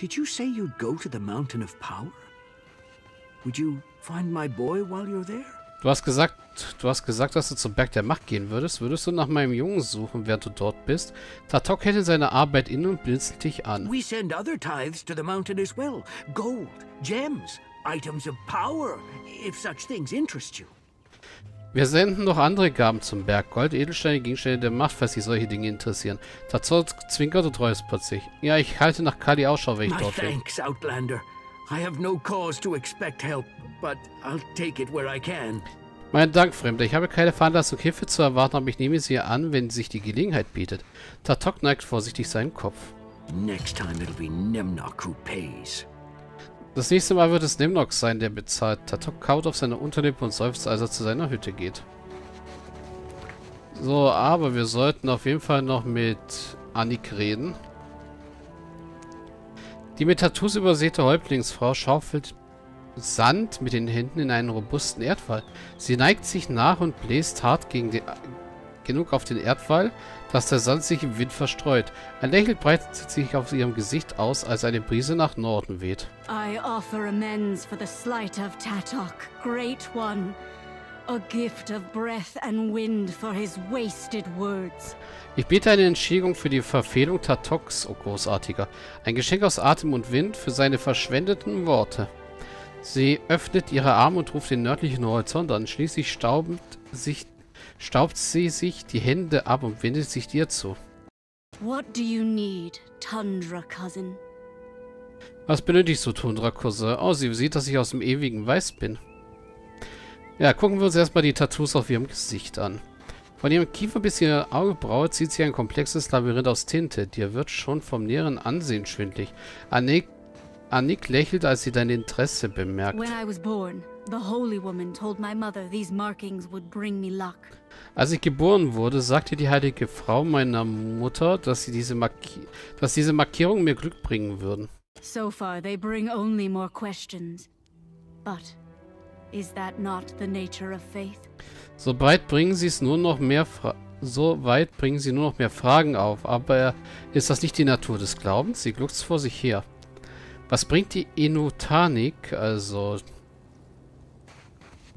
Did you say you'd go to the Mountain of Power? Would you find my boy while you're there? Du hast gesagt, du hast gesagt, dass du zum Berg der Macht gehen würdest. Würdest du nach meinem Jungen suchen, während du dort bist? Tatok hält seine Arbeit inne und blinzelt dich an. We send other tithes to the mountain as well. Gold, gems, items of power, if such things interest you. Wir senden noch andere Gaben zum Berg. Gold, Edelsteine, Gegenstände der Macht, falls dich solche Dinge interessieren. Tatok zwinkert und räuspert sich. Ja, ich halte nach Kali Ausschau, wenn ich My dort bin. thanks, Outlander. I have no cause to expect help, but I'll take it where I can. Mein Dank, Fremder. Ich habe keine Veranlassung, Hilfe zu erwarten, aber ich nehme sie an, wenn sich die Gelegenheit bietet. Tatok neigt vorsichtig seinen Kopf. Next time it'll be Nimnock who pays. Das nächste Mal wird es Nimnock sein, der bezahlt. Tatok kaut auf seine Unterlippe und seufzt, als er zu seiner Hütte geht. So, aber wir sollten auf jeden Fall noch mit Annik reden. Die mit Tattoos übersäte Häuptlingsfrau schaufelt Sand mit den Händen in einen robusten Erdwall. Sie neigt sich nach und bläst hart gegen den, genug auf den Erdwall, dass der Sand sich im Wind verstreut. Ein Lächeln breitet sich auf ihrem Gesicht aus, als eine Brise nach Norden weht. I offer amends for the slight of Tatok, Great One. A gift of breath and wind for his wasted words. Ich bete eine Entschädigung für die Verfehlung Tatoks, o oh Großartiger. Ein Geschenk aus Atem und Wind für seine verschwendeten Worte. Sie öffnet ihre Arme und ruft den nördlichen Horizont an. Schließlich staubt, sich, staubt sie sich die Hände ab und wendet sich dir zu. What do you need, Tundra Cousin? Was benötigst du, Tundra Cousin? Oh, sie sieht, dass ich aus dem ewigen Weiß bin. Ja, gucken wir uns erstmal die Tattoos auf ihrem Gesicht an. Von ihrem Kiefer bis ihre Augenbraue zieht sie ein komplexes Labyrinth aus Tinte. Dir wird schon vom näheren Ansehen schwindlig. Annick, Annick lächelt, als sie dein Interesse bemerkt. When I was born, the Holy Woman told my mother these markings would bring me luck. Als ich geboren wurde, sagte die heilige Frau meiner Mutter, dass, sie diese, Marki dass diese Markierungen mir Glück bringen würden. So far, they bring only more questions. But is that not the nature of faith? So weit bringen sie es nur noch mehr Fra so weit bringen sie nur noch mehr Fragen auf. Aber ist das nicht die Natur des Glaubens? Sie gluckst vor sich her. Was bringt die Enutanik, also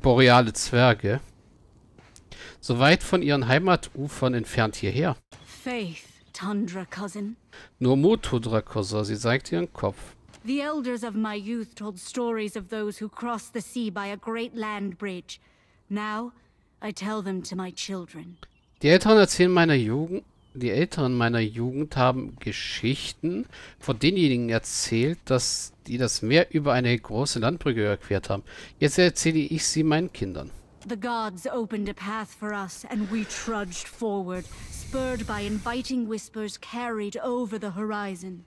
boreale Zwerge, so weit von ihren Heimatufern entfernt hierher? Faith, Tundra Cousin. Nur Mutudra-Cousin, sie zeigt ihren Kopf. The elders of my youth told stories of those who crossed the sea by a great land bridge. Now, I tell them to my children. Die Älteren erzählen meiner Jugend, die Älteren meiner Jugend haben Geschichten von denjenigen erzählt, dass die das Meer über eine große Landbrücke überquert haben. Jetzt erzähle ich sie meinen Kindern. The gods opened a path for us, and we trudged forward, spurred by inviting whispers carried over the horizon.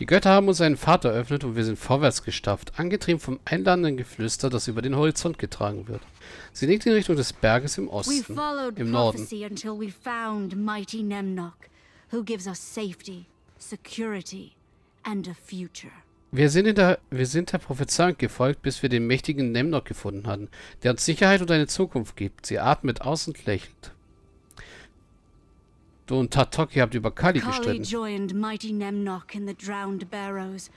Die Götter haben uns einen Pfad eröffnet und wir sind vorwärts gestapft, angetrieben vom einladenden Geflüster, das über den Horizont getragen wird. Sie liegt in Richtung des Berges im Osten, im Norden. Wir sind, in der, wir sind der Prophezeiung gefolgt, bis wir den mächtigen Nemnok gefunden hatten, der uns Sicherheit und eine Zukunft gibt. Sie atmet aus und lächelt. Du und Tatok, ihr habt über Kali Kali gestritten. joined mighty Nemnock in the drowned barrows,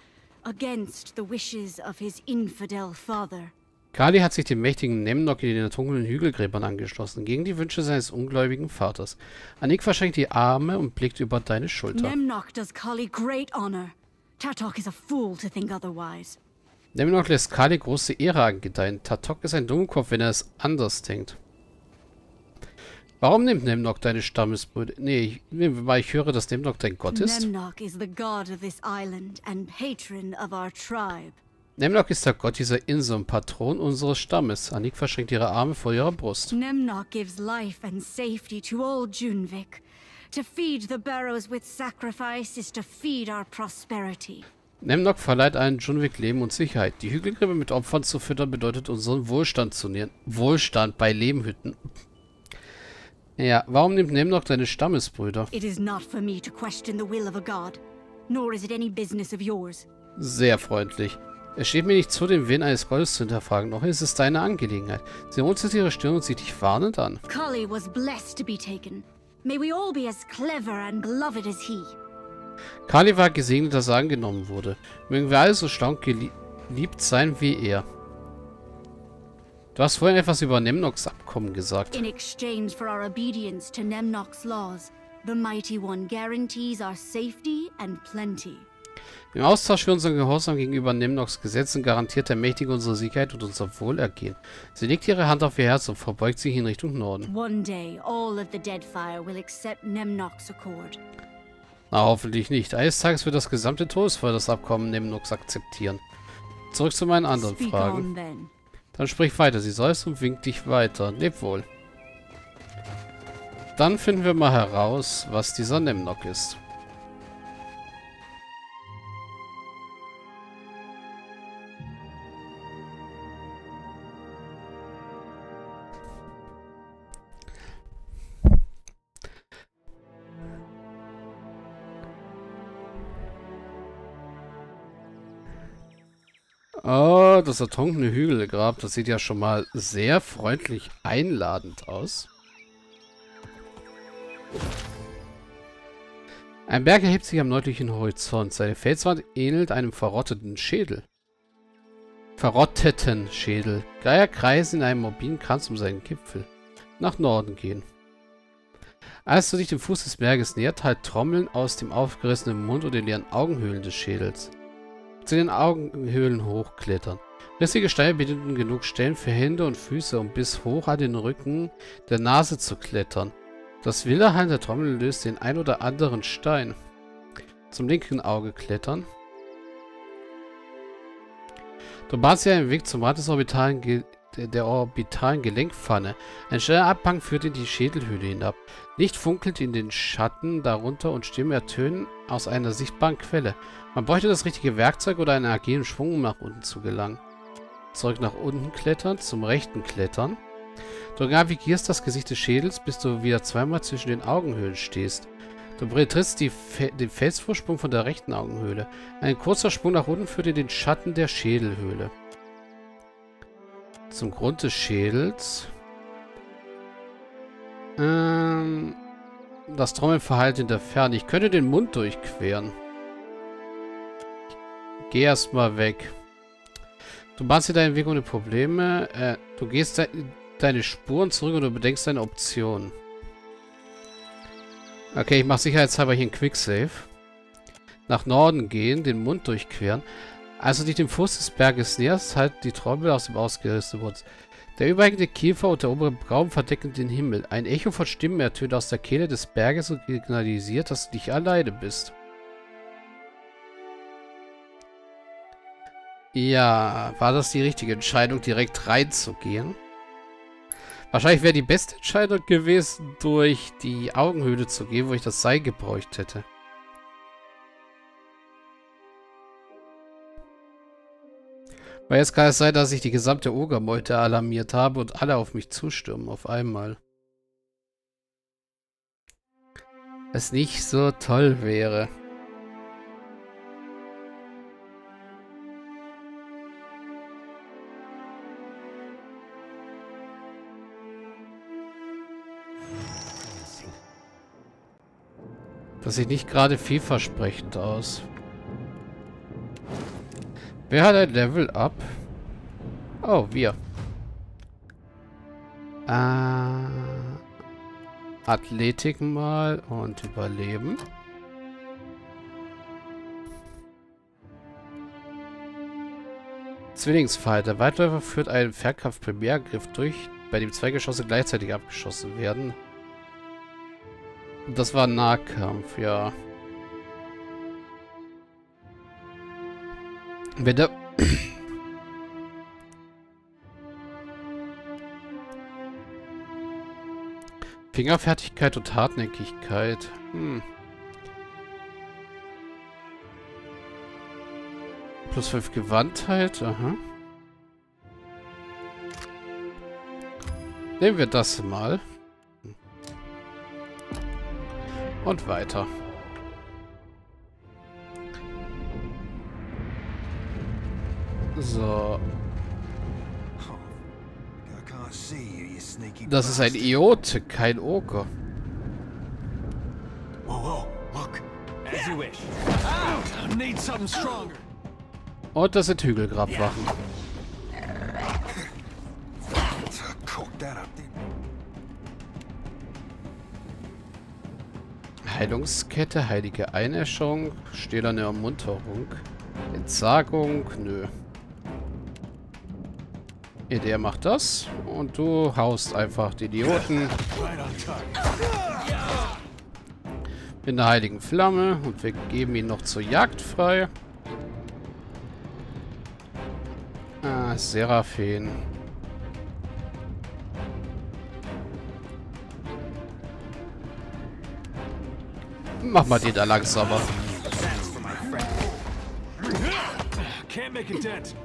against the wishes of his infidel father. Kali hat sich dem mächtigen Nemnok in den ertrunkenen Hügelgräbern angeschlossen, gegen die Wünsche seines ungläubigen Vaters. Anik verschränkt die Arme und blickt über deine Schulter. Nemnock does Kali great honor. Tatok is a fool to think otherwise. Nemnok lässt Kali große Ehre angedeihen. Tatok ist ein Dummkopf, wenn er es anders denkt. Warum nimmt Nemnok deine Stammesbrüder? Nee, ich, weil ich höre, dass Nemnok dein Gott ist. Nemnock is the god of this island and patron of our tribe. Nemnok ist der Gott dieser Insel und Patron unseres Stammes. Anik verschränkt ihre Arme vor ihrer Brust. Nemnock gives life and safety to all Junvik. To feed the barrows with sacrifice is to feed our prosperity. Nemnok verleiht allen Junvik Leben und Sicherheit. Die Hügelgräber mit Opfern zu füttern bedeutet unseren Wohlstand zu nähren. Wohlstand bei Lehmhütten. Ja, warum nimmt Nemnok deine Stammesbrüder? It is not for me to question the will of a god, nor is it any business of yours. Sehr freundlich. Es steht mir nicht zu, den Willen eines Gottes zu hinterfragen, noch ist es deine Angelegenheit. Sie runzelt ihre Stirn und sieht dich warnend an. Kali was blessed to be taken. May we all be as clever and beloved as he. Kali war gesegnet, dass er angenommen wurde. Mögen wir alle so stark geliebt sein wie er. Du hast vorhin etwas über Nemnox Abkommen gesagt. In exchange for our obedience to Nemnox laws, the Mighty One guarantees our safety and plenty. Im Austausch für unseren Gehorsam gegenüber Nemnox Gesetzen garantiert der Mächtige unsere Sicherheit und unser Wohlergehen. Sie legt ihre Hand auf ihr Herz und verbeugt sich in Richtung Norden. One day, all of the Deadfire will accept Nemnox Accord. Na, hoffentlich nicht. Eines Tages wird das gesamte Todesfeuer das Abkommen Nemnox akzeptieren. Zurück zu meinen anderen Fragen. Dann sprich weiter. Sie seufzt und winkt dich weiter. Leb wohl. Dann finden wir mal heraus, was dieser Nemnock ist. Das ertrunkene Hügelgrab, das sieht ja schon mal sehr freundlich einladend aus. Ein Berg erhebt sich am nördlichen Horizont. Seine Felswand ähnelt einem verrotteten Schädel. Verrotteten Schädel. Geier kreisen in einem mobilen Kranz um seinen Gipfel. Nach Norden gehen. Als du dich dem Fuß des Berges nähert, halt Trommeln aus dem aufgerissenen Mund und den leeren Augenhöhlen des Schädels zu den Augenhöhlen hochklettern. Rissige Steine bieten genug Stellen für Hände und Füße, um bis hoch an den Rücken der Nase zu klettern. Das Widerhallen der Trommel löst den ein oder anderen Stein. Zum linken Auge klettern. Du bahnst dir einen Weg zum Rand des orbitalen der orbitalen Gelenkpfanne. Ein schneller Abhang führt in die Schädelhöhle hinab. Licht funkelt in den Schatten darunter und Stimmen ertönen aus einer sichtbaren Quelle. Man bräuchte das richtige Werkzeug oder einen agilen Schwung, um nach unten zu gelangen. Zurück nach unten klettern, zum rechten klettern. Du navigierst das Gesicht des Schädels, bis du wieder zweimal zwischen den Augenhöhlen stehst. Du betrittst Fe den Felsvorsprung von der rechten Augenhöhle. Ein kurzer Sprung nach unten führt in den Schatten der Schädelhöhle. Zum Grund des Schädels. Ähm, das Trommeln verhallt in der Ferne. Ich könnte den Mund durchqueren. Geh erstmal weg. Du machst dir deinen Weg ohne Probleme. Äh, du gehst de deine Spuren zurück und du bedenkst deine Optionen. Okay, ich mache sicherheitshalber hier einen Quicksave. Nach Norden gehen, den Mund durchqueren. Als du dich dem Fuß des Berges näherst, halt die Trommel aus dem ausgerissenen Wurz. Der überhängende Kiefer und der obere Baum verdecken den Himmel. Ein Echo von Stimmen ertönt aus der Kehle des Berges und signalisiert, dass du nicht alleine bist. Ja, war das die richtige Entscheidung, direkt reinzugehen? Wahrscheinlich wäre die beste Entscheidung gewesen, durch die Augenhöhle zu gehen, wo ich das Seil gebräucht hätte. Weil jetzt kann es sein, dass ich die gesamte Ogermeute alarmiert habe und alle auf mich zustürmen auf einmal. Es nicht so toll wäre. Das sieht nicht gerade vielversprechend aus. Wer hat ein Level Up? Oh, wir. Äh, Athletik mal und Überleben. Zwillingsfighter. Weitläufer führt einen Fernkampf-Primärgriff durch, bei dem zwei Geschosse gleichzeitig abgeschossen werden. Das war Nahkampf, ja. Der... Fingerfertigkeit und Hartnäckigkeit. Hm. Plus 5 Gewandtheit, aha. Nehmen wir das mal. Und weiter. So. Das ist ein Iote, kein Oker. Und das sind Hügelgrabwachen. Heilungskette, heilige Einäscherung, stählerne Ermunterung, Entsagung, nö. Der macht das und du haust einfach die Idioten in der heiligen Flamme und wir geben ihn noch zur Jagd frei. Ah, Seraphen. Mach mal den da langsamer. Can't make a dent.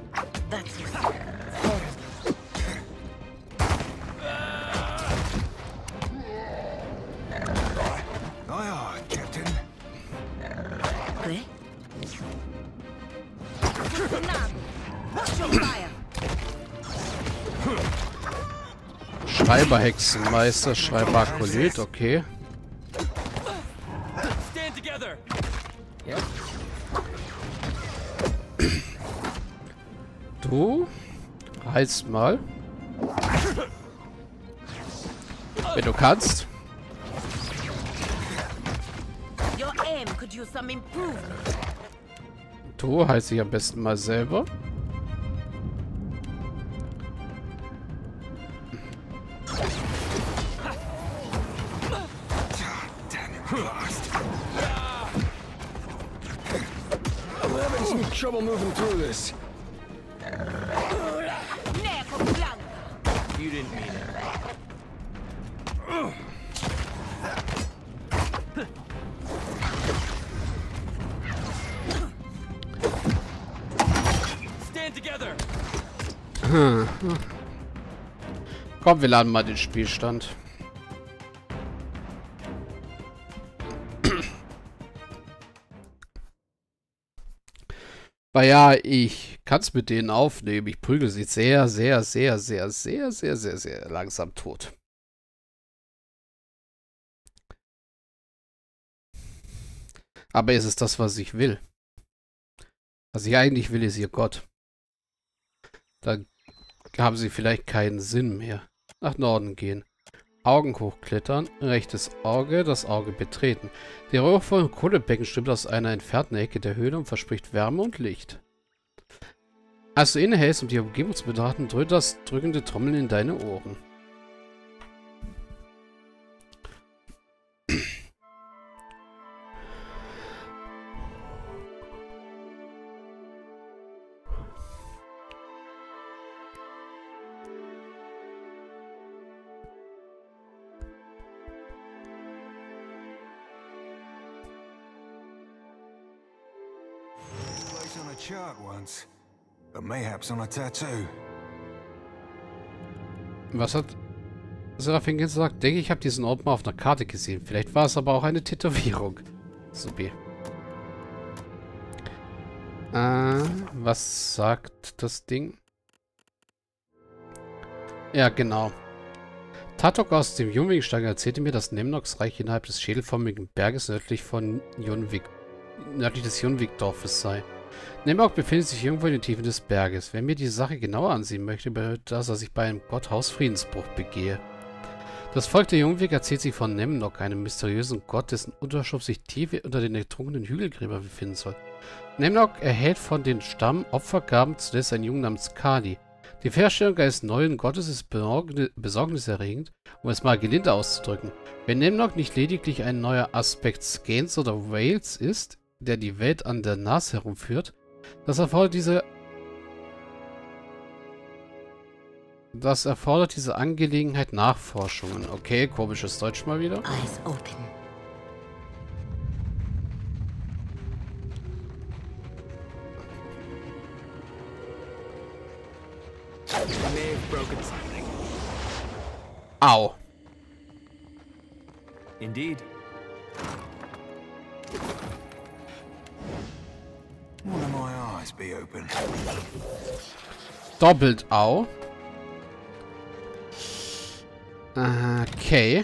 Schreiberhexenmeister, Schreiber okay. Du heißt mal. Wenn du kannst. Du heißt dich am besten mal selber. Trouble moving through this. You didn't mean it. Stand together. Komm, wir laden mal den Spielstand. Weil ja, ich kann es mit denen aufnehmen. Ich prügel sie sehr, sehr, sehr, sehr, sehr, sehr, sehr, sehr langsam tot. Aber ist es das, was ich will? Was ich eigentlich will, ist ihr Gott. Dann haben sie vielleicht keinen Sinn mehr. Nach Norden gehen. Augen hochklettern, rechtes Auge, das Auge betreten. Der Rauch von Kohlebecken stimmt aus einer entfernten Ecke der Höhle und verspricht Wärme und Licht. Als du innehältst, um die Umgebung zu betrachten, drückt das drückende Trommeln in deine Ohren. Chart once, but mayhaps on a tattoo. Was hat Serafin gesagt? Denke ich, habe diesen Ort mal auf einer Karte gesehen. Vielleicht war es aber auch eine Tätowierung. Supi. Äh, was sagt das Ding? Ja, genau. Tatok aus dem Junwing-Stein erzählte mir, dass Nemnoks Reich innerhalb des schädelförmigen Berges nördlich von Junvik, nördlich des Junvik-Dorfes sei. Nemok befindet sich irgendwo in den Tiefen des Berges. Wer mir die Sache genauer ansehen möchte, bedeutet das, dass ich bei einem Gotthaus Friedensbruch begehe. Das Volk der Jungweg erzählt sich von Nemnok, einem mysteriösen Gott, dessen Unterschlupf sich tief unter den ertrunkenen Hügelgräbern befinden soll. Nemnok erhält von den Stamm Opfergaben, zuletzt einen Jungen namens Kali. Die Feststellung eines neuen Gottes ist besorgniserregend, um es mal gelinde auszudrücken. Wenn Nemnok nicht lediglich ein neuer Aspekt Scans oder Wales ist, der die Welt an der Nase herumführt, das erfordert diese... Das erfordert diese Angelegenheit Nachforschungen. Okay, komisches Deutsch mal wieder. Eyes open. Au. Indeed. Doppelt Au. Okay.